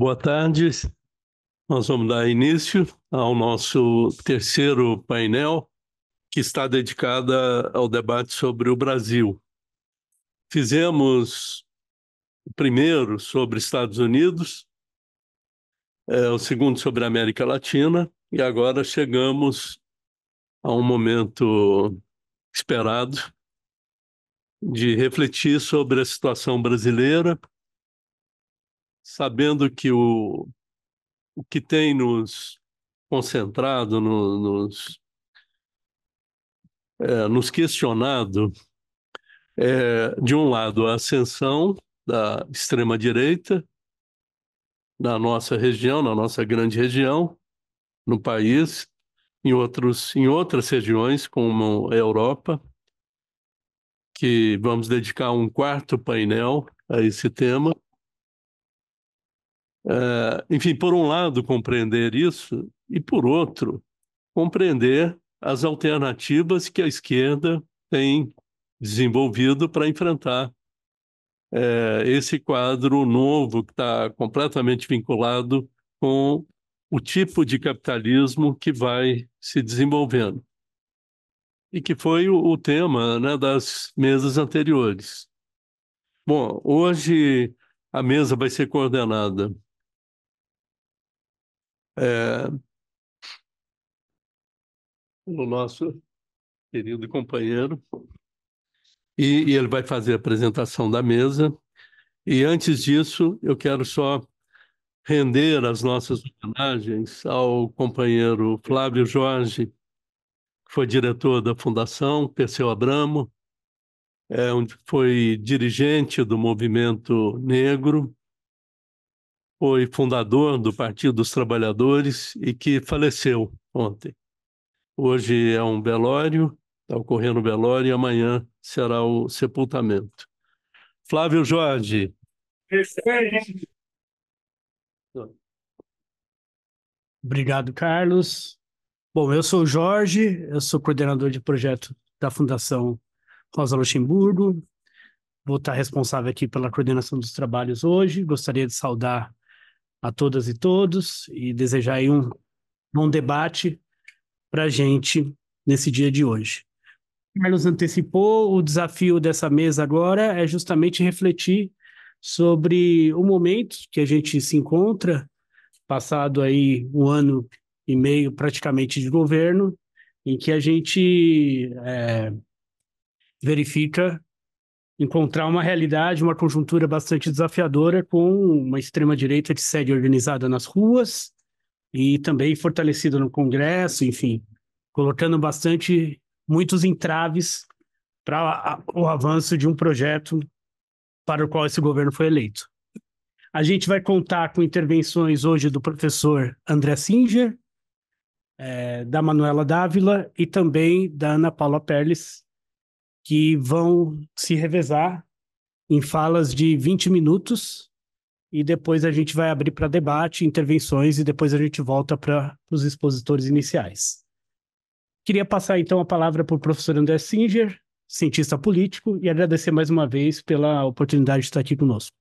Boa tarde. Nós vamos dar início ao nosso terceiro painel, que está dedicado ao debate sobre o Brasil. Fizemos o primeiro sobre Estados Unidos, é, o segundo sobre América Latina, e agora chegamos a um momento esperado de refletir sobre a situação brasileira, sabendo que o, o que tem nos concentrado, no, nos, é, nos questionado, é, de um lado, a ascensão da extrema-direita na nossa região, na nossa grande região, no país, em, outros, em outras regiões, como a Europa, que vamos dedicar um quarto painel a esse tema. É, enfim, por um lado, compreender isso, e por outro, compreender as alternativas que a esquerda tem desenvolvido para enfrentar é, esse quadro novo que está completamente vinculado com o tipo de capitalismo que vai se desenvolvendo e que foi o, o tema né, das mesas anteriores. Bom, hoje a mesa vai ser coordenada é, nosso querido companheiro, e, e ele vai fazer a apresentação da mesa. E antes disso, eu quero só render as nossas homenagens ao companheiro Flávio Jorge, que foi diretor da Fundação Perseu Abramo, é, foi dirigente do movimento negro, foi fundador do Partido dos Trabalhadores e que faleceu ontem. Hoje é um velório, está ocorrendo o velório e amanhã será o sepultamento. Flávio Jorge. Obrigado, Carlos. Bom, eu sou o Jorge, eu sou coordenador de projeto da Fundação Rosa Luxemburgo. Vou estar responsável aqui pela coordenação dos trabalhos hoje. Gostaria de saudar a todas e todos e desejar aí um bom debate para a gente nesse dia de hoje. Carlos antecipou, o desafio dessa mesa agora é justamente refletir sobre o momento que a gente se encontra, passado aí um ano e meio praticamente de governo, em que a gente é, verifica encontrar uma realidade, uma conjuntura bastante desafiadora com uma extrema-direita de sede organizada nas ruas e também fortalecida no Congresso, enfim, colocando bastante muitos entraves para o avanço de um projeto para o qual esse governo foi eleito. A gente vai contar com intervenções hoje do professor André Singer, é, da Manuela Dávila e também da Ana Paula Perles, que vão se revezar em falas de 20 minutos e depois a gente vai abrir para debate, intervenções e depois a gente volta para os expositores iniciais. Queria passar então a palavra para o professor André Singer, cientista político, e agradecer mais uma vez pela oportunidade de estar aqui conosco.